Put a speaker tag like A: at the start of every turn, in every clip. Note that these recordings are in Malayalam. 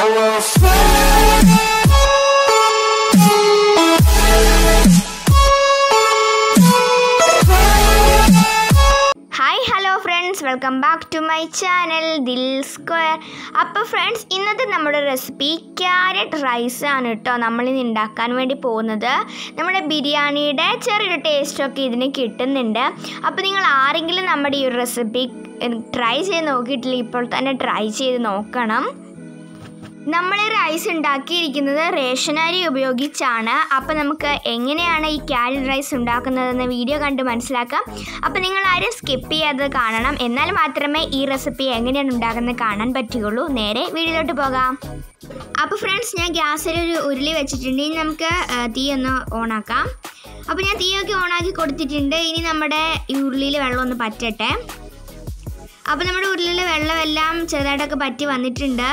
A: Hi hello friends welcome back to my channel Dil square അപ്പോൾ ഫ്രണ്ട്സ് ഇന്നത്തെ നമ്മുടെ റെസിപ്പി ക്യാരറ്റ് റൈസ് ആണ് കേട്ടോ നമ്മളിന്ന് ഉണ്ടാക്കാൻ വേണ്ടി പോകുന്നത്. നമ്മുടെ ബിരിയാണിയുടെ ചെറിയൊരു ടേസ്റ്റൊക്കെ ഇതിന് കിട്ടുന്നുണ്ട്. അപ്പോൾ നിങ്ങൾ ആരെങ്കിലും നമ്മുടെ ഈ ഒരു റെസിപ്പി ട്രൈ ചെയ്ത് നോക്കിയിട്ടില്ല? ഇപ്പോൾ തന്നെ ട്രൈ ചെയ്ത് നോക്കണം. നമ്മൾ റൈസ് ഉണ്ടാക്കിയിരിക്കുന്നത് റേഷൻ അരി ഉപയോഗിച്ചാണ്. അപ്പോൾ നമുക്ക് എങ്ങനെയാണ് ഈ ക്യാരറ്റ് റൈസ് ഉണ്ടാക്കുന്നതെന്ന് വീഡിയോ കണ്ട് മനസ്സിലാക്കാം. അപ്പോൾ നിങ്ങൾ ആരും സ്കിപ്പ് ചെയ്യാതെ കാണണം. എന്നാൽ മാത്രമേ ഈ റെസിപ്പി എങ്ങനെയാണ് ഉണ്ടാക്കുന്നത് കാണാൻ പറ്റുകയുള്ളൂ. നേരെ വീഡിയോയിലോട്ട് പോകാം. അപ്പോൾ ഫ്രണ്ട്സ് ഞാൻ ഗ്യാസിൽ ഒരു ഉരുളി വെച്ചിട്ടുണ്ട്. ഇനി നമുക്ക് തീ ഒന്ന് ഓണാക്കാം. അപ്പോൾ ഞാൻ തീയൊക്കെ ഓണാക്കി കൊടുത്തിട്ടുണ്ട്. ഇനി നമ്മുടെ ഈ ഉരുളിയിൽ വെള്ളം ഒന്ന് പറ്റട്ടെ. അപ്പോൾ നമ്മുടെ ഉരുളിയിലെ വെള്ളമെല്ലാം ചെറുതായിട്ടൊക്കെ പറ്റി വന്നിട്ടുണ്ട്.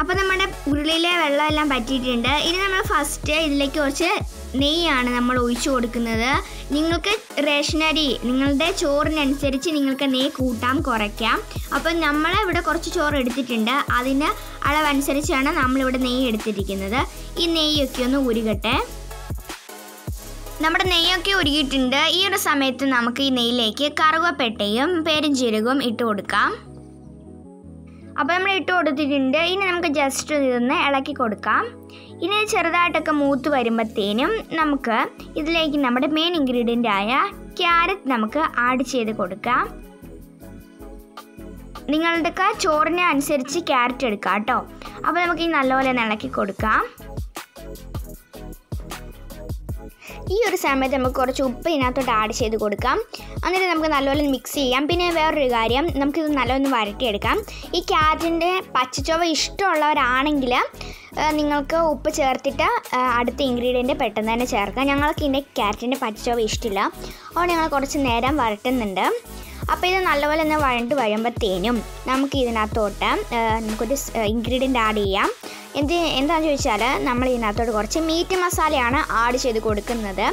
A: അപ്പോൾ നമ്മുടെ ഉരുളിയിലെ വെള്ളമെല്ലാം പറ്റിയിട്ടുണ്ട്. ഇനി നമ്മൾ ഫസ്റ്റ് ഇതിലേക്ക് കുറച്ച് നെയ്യാണ് നമ്മൾ ഒഴിച്ചു കൊടുക്കുന്നത്. നിങ്ങൾക്ക് റേഷനരി നിങ്ങളുടെ ചോറിനനുസരിച്ച് നിങ്ങൾക്ക് നെയ്യ് കൂട്ടാം കുറയ്ക്കാം. അപ്പം നമ്മൾ ഇവിടെ കുറച്ച് ചോറ് എടുത്തിട്ടുണ്ട്. അതിന് അളവനുസരിച്ചാണ് നമ്മളിവിടെ നെയ്യ് എടുത്തിരിക്കുന്നത്. ഈ നെയ്യൊക്കെ ഒന്ന് ഉരുകട്ടെ. നമ്മുടെ നെയ്യൊക്കെ ഉരുകിയിട്ടുണ്ട്. ഈ ഒരു സമയത്ത് നമുക്ക് ഈ നെയ്യിലേക്ക് കറുവപ്പെട്ടയും പെരുംജീരകവും ഇട്ട് കൊടുക്കാം. അപ്പോൾ നമ്മൾ ഇട്ട് കൊടുത്തിട്ടുണ്ട്. ഇനി നമുക്ക് ജസ്റ്റ് ഇതൊന്ന് ഇളക്കി കൊടുക്കാം. ഇനി ചെറുതായിട്ടൊക്കെ മൂത്ത് വരുമ്പോഴത്തേനും നമുക്ക് ഇതിലേക്ക് നമ്മുടെ മെയിൻ ഇൻഗ്രീഡിയന്റ് ആയ ക്യാരറ്റ് നമുക്ക് ആഡ് ചെയ്ത് കൊടുക്കാം. നിങ്ങളുടെയൊക്കെ ചോറിനെ അനുസരിച്ച് ക്യാരറ്റ് എടുക്കാം കേട്ടോ. അപ്പോൾ നമുക്ക് ഈ നല്ലപോലെ ഇളക്കി കൊടുക്കാം. ഈ ഒരു സമയത്ത് നമുക്ക് കുറച്ച് ഉപ്പ് ഇതിനകത്തോട്ട് ആഡ് ചെയ്ത് കൊടുക്കാം. എന്നിട്ട് നമുക്ക് നല്ലപോലെ മിക്സ് ചെയ്യാം. പിന്നെ വേറൊരു കാര്യം നമുക്കിത് നല്ലൊന്ന് വരട്ടിയെടുക്കാം. ഈ ക്യാരറ്റിന്റെ പച്ചച്ചൊവ ഇഷ്ടമുള്ളവരാണെങ്കിൽ നിങ്ങൾക്ക് ഉപ്പ് ചേർത്തിട്ട് അടുത്ത ഇൻഗ്രീഡിയന്റ് പെട്ടെന്ന് തന്നെ ചേർക്കാം. ഞങ്ങൾക്ക് ഇതിന്റെ ക്യാരറ്റിന്റെ പച്ചച്ചൊവ ഇഷ്ടമില്ല. അതുകൊണ്ട് ഞങ്ങൾ കുറച്ച് നേരം വരട്ടുന്നുണ്ട്. അപ്പോൾ ഇത് നല്ലപോലെ ഒന്ന് വഴണ്ട് വരുമ്പോഴത്തേനും നമുക്ക് ഇതിനകത്തോട്ട് നമുക്കൊരു ഇൻഗ്രീഡിയന്റ് ആഡ് ചെയ്യാം. എന്ത് എന്താണെന്ന് ചോദിച്ചാൽ നമ്മൾ ഇതിനകത്തോട്ട് കുറച്ച് മീറ്റ് മസാലയാണ് ആഡ് ചെയ്ത് കൊടുക്കുന്നത്.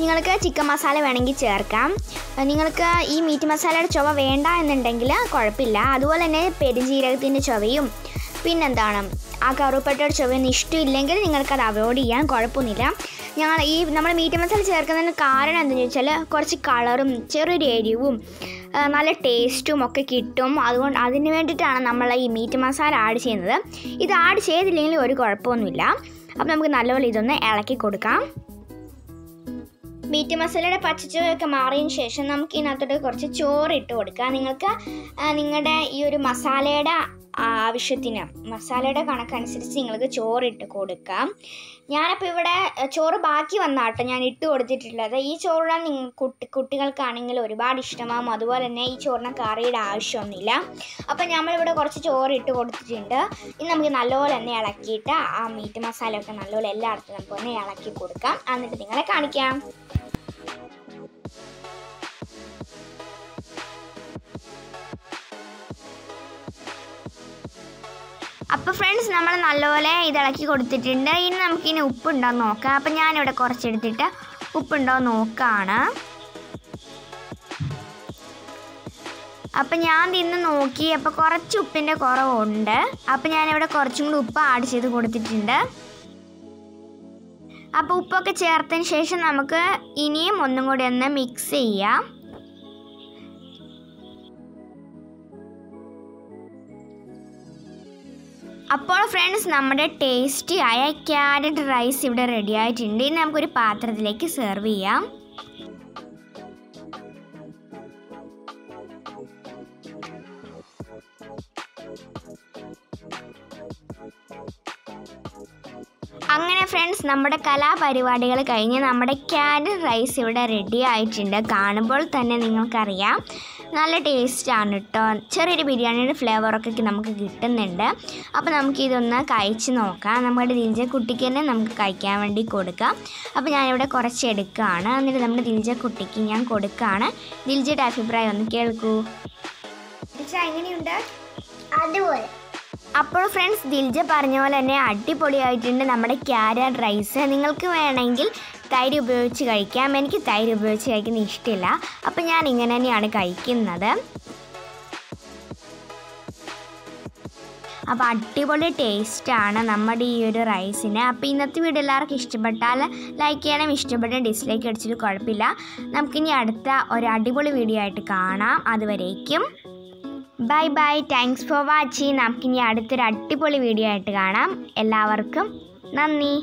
A: നിങ്ങൾക്ക് ചിക്കൻ മസാല വേണമെങ്കിൽ ചേർക്കാം. നിങ്ങൾക്ക് ഈ മീറ്റ് മസാലയുടെ ചുവ വേണ്ട എന്നുണ്ടെങ്കിൽ കുഴപ്പമില്ല. അതുപോലെ തന്നെ പെരുംജീരകത്തിന്റെ ചുവയും പിന്നെന്താണ്? ആ കറുപ്പട്ടയുടെ ചുവയൊന്നും ഇഷ്ടമില്ലെങ്കിൽ നിങ്ങൾക്കത് അവോയ്ഡ് ചെയ്യാൻ കുഴപ്പമൊന്നുമില്ല. ഞങ്ങൾ ഈ നമ്മൾ മീറ്റ് മസാല ചേർക്കുന്നതിന് കാരണം എന്താണെന്ന് ചോദിച്ചാൽ കുറച്ച് കളറും ചെറിയൊരു എരിവും നല്ല ടേസ്റ്റും ഒക്കെ കിട്ടും. അതുകൊണ്ട് അതിന് വേണ്ടിയിട്ടാണ് നമ്മൾ ഈ മീറ്റ് മസാല ആഡ് ചെയ്യുന്നത്. ഇത് ആഡ് ചെയ്തില്ലെങ്കിൽ ഒരു കുഴപ്പമൊന്നുമില്ല. അപ്പോൾ നമുക്ക് നല്ലപോലെ ഇതൊന്ന് ഇളക്കി കൊടുക്കാം. മീറ്റ് മസാലയുടെ പച്ചച്ചുവയൊക്കെ മാറിയതിന് ശേഷം നമുക്ക് ഇതിനകത്തോട്ട് കുറച്ച് ചോറ് ഇട്ട് കൊടുക്കാം. നിങ്ങൾക്ക് നിങ്ങളുടെ ഈ ഒരു മസാലയുടെ ആവശ്യത്തിന്. മസാലയുടെ കണക്കനുസരിച്ച് നിങ്ങൾക്ക് ചോറ് ഇട്ട് കൊടുക്കാം. ഞാനപ്പോൾ ഇവിടെ ചോറ് ബാക്കി വന്നാട്ടോ ഞാൻ ഇട്ട് കൊടുത്തിട്ടുള്ളത്. ഈ ചോറിന് നിങ്ങൾ കുട്ടി കുട്ടികൾക്കാണെങ്കിൽ ഒരുപാട് ഇഷ്ടമാകും അതുപോലെ തന്നെ ഈ ചോറിന് കറിയുടെ ആവശ്യമൊന്നുമില്ല. അപ്പോൾ നമ്മളിവിടെ കുറച്ച് ചോറ് ഇട്ട് കൊടുത്തിട്ടുണ്ട്. ഇനി നമുക്ക് നല്ലപോലെ തന്നെ ഇളക്കിയിട്ട് ആ മീറ്റ് മസാലയൊക്കെ നല്ലപോലെ എല്ലായിടത്തും നമുക്കൊന്ന് ഇളക്കി കൊടുക്കാം. എന്നിട്ട് നിങ്ങളെ കാണിക്കാം. അപ്പോൾ ഫ്രണ്ട്സ് നമ്മൾ നല്ലപോലെ ഇത് ഇളക്കി കൊടുത്തിട്ടുണ്ട്. ഇനി നമുക്കിനി ഉപ്പുണ്ടോ എന്ന് നോക്കാം. അപ്പം ഞാനിവിടെ കുറച്ചെടുത്തിട്ട് ഉപ്പുണ്ടോ നോക്കാണ്. അപ്പം ഞാൻ തിന്ന് നോക്കി അപ്പോൾ കുറച്ച് ഉപ്പിന്റെ കുറവുണ്ട്. അപ്പം ഞാനിവിടെ കുറച്ചും കൂടി ഉപ്പ് ആഡ് ചെയ്ത് കൊടുത്തിട്ടുണ്ട്. അപ്പോൾ ഉപ്പൊക്കെ ചേർത്തതിന് ശേഷം നമുക്ക് ഇനിയും ഒന്നും കൂടി ഒന്ന് മിക്സ് ചെയ്യാം. അപ്പോൾ ഫ്രണ്ട്സ് നമ്മുടെ ടേസ്റ്റി ആയ ക്യാരറ്റ് റൈസ് ഇവിടെ റെഡി ആയിട്ടുണ്ട്. ഇനി നമുക്കൊരു പാത്രത്തിലേക്ക് സെർവ് ചെയ്യാം. അങ്ങനെ ഫ്രണ്ട്സ് നമ്മുടെ കലാപരിപാടികൾ കഴിഞ്ഞ് നമ്മുടെ ക്യാരറ്റ് റൈസ് ഇവിടെ റെഡി ആയിട്ടുണ്ട്. കാണുമ്പോൾ തന്നെ നിങ്ങൾക്കറിയാം. നല്ല ടേസ്റ്റാണ് കേട്ടോ ചെറിയൊരു ബിരിയാണിയുടെ ഫ്ലേവറൊക്കെ നമുക്ക് കിട്ടുന്നുണ്ട്. അപ്പോൾ നമുക്കിതൊന്ന് കഴിച്ച് നോക്കാം. നമ്മുടെ ദിൽജ കുട്ടിക്ക് തന്നെ നമുക്ക് കഴിക്കാൻ വേണ്ടി കൊടുക്കാം. അപ്പോൾ ഞാനിവിടെ കുറച്ച് എടുക്കുകയാണ്. എന്നിട്ട് നമ്മുടെ ദിൽജ കുട്ടിക്ക് ഞാൻ കൊടുക്കുകയാണ്. ദിൽജയുടെ അഭിപ്രായം ഒന്ന് കേൾക്കൂ. എങ്ങനെയുണ്ട്?
B: അതുപോലെ.
A: അപ്പോൾ ഫ്രണ്ട്സ് ദിൽജ പറഞ്ഞ പോലെ തന്നെ അടിപൊളിയായിട്ടുണ്ട് നമ്മുടെ ക്യാരറ്റ് റൈസ് നിങ്ങൾക്ക് വേണമെങ്കിൽ തൈര് ഉപയോഗിച്ച് കഴിക്കാം. എനിക്ക് തൈര് ഉപയോഗിച്ച് കഴിക്കുന്നത് ഇഷ്ടമില്ല. അപ്പോൾ ഞാൻ ഇങ്ങനെ തന്നെയാണ് കഴിക്കുന്നത്. അപ്പോൾ അടിപൊളി ടേസ്റ്റാണ് നമ്മുടെ ഈ ഒരു റൈസിന് അപ്പോൾ ഇന്നത്തെ വീഡിയോ എല്ലാവർക്കും ഇഷ്ടപ്പെട്ടാൽ ലൈക്ക് ചെയ്യണം. ഇഷ്ടപ്പെട്ട ഡിസ്ലൈക്ക് അടിച്ചിട്ട് കുഴപ്പമില്ല. നമുക്കിനി അടുത്ത ഒരു അടിപൊളി വീഡിയോ ആയിട്ട് കാണാം. അതുവരേക്കും bye bye thanks for watching നമുക്കിനി അടുത്തൊരു അടിപൊളി വീഡിയോ ആയിട്ട് കാണാം. എല്ലാവർക്കും നന്ദി.